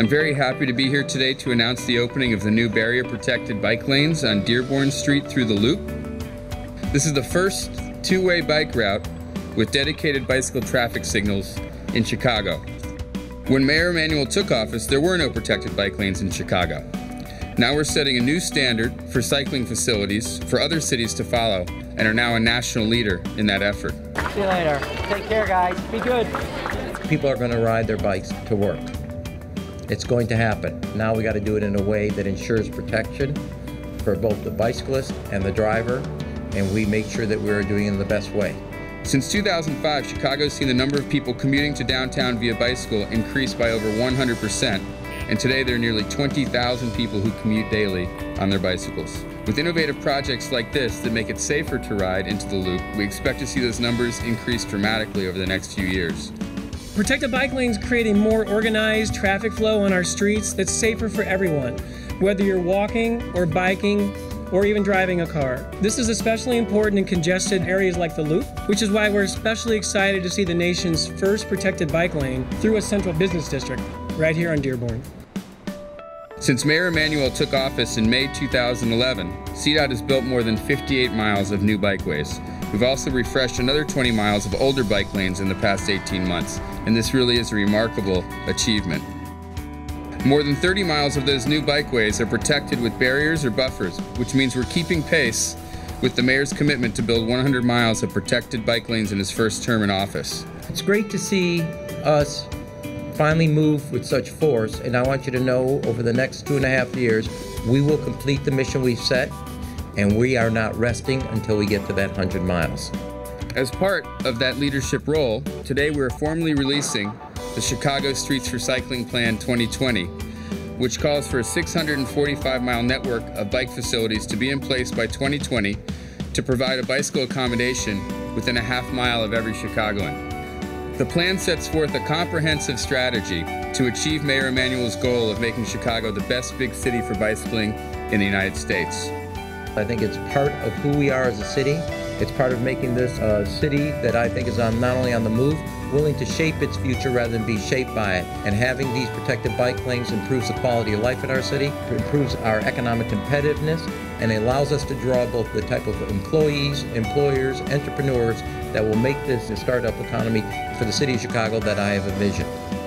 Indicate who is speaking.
Speaker 1: I'm very happy to be here today to announce the opening of the new barrier protected bike lanes on Dearborn Street through the Loop. This is the first two way bike route with dedicated bicycle traffic signals in Chicago. When Mayor Emanuel took office, there were no protected bike lanes in Chicago. Now we're setting a new standard for cycling facilities for other cities to follow and are now a national leader in that effort.
Speaker 2: See you later. Take care, guys. Be good.
Speaker 3: People are going to ride their bikes to work. It's going to happen. Now we got to do it in a way that ensures protection for both the bicyclist and the driver, and we make sure that we're doing it in the best way.
Speaker 1: Since 2005, Chicago's seen the number of people commuting to downtown via bicycle increase by over 100%, and today there are nearly 20,000 people who commute daily on their bicycles. With innovative projects like this that make it safer to ride into the loop, we expect to see those numbers increase dramatically over the next few years.
Speaker 4: Protected bike lanes create a more organized traffic flow on our streets that's safer for everyone, whether you're walking or biking or even driving a car. This is especially important in congested areas like the Loop, which is why we're especially excited to see the nation's first protected bike lane through a central business district right here on Dearborn.
Speaker 1: Since Mayor Emanuel took office in May 2011, CDOT has built more than 58 miles of new bikeways. We've also refreshed another 20 miles of older bike lanes in the past 18 months, and this really is a remarkable achievement. More than 30 miles of those new bikeways are protected with barriers or buffers, which means we're keeping pace with the mayor's commitment to build 100 miles of protected bike lanes in his first term in office.
Speaker 3: It's great to see us finally move with such force, and I want you to know over the next two and a half years, we will complete the mission we've set, and we are not resting until we get to that 100 miles.
Speaker 1: As part of that leadership role, today we're formally releasing the Chicago Streets for Cycling Plan 2020, which calls for a 645 mile network of bike facilities to be in place by 2020 to provide a bicycle accommodation within a half mile of every Chicagoan. The plan sets forth a comprehensive strategy to achieve Mayor Emanuel's goal of making Chicago the best big city for bicycling in the United States.
Speaker 3: I think it's part of who we are as a city. It's part of making this a city that I think is on not only on the move, willing to shape its future rather than be shaped by it. And having these protected bike lanes improves the quality of life in our city, improves our economic competitiveness, and allows us to draw both the type of employees, employers, entrepreneurs that will make this a startup economy for the city of Chicago that I have envisioned.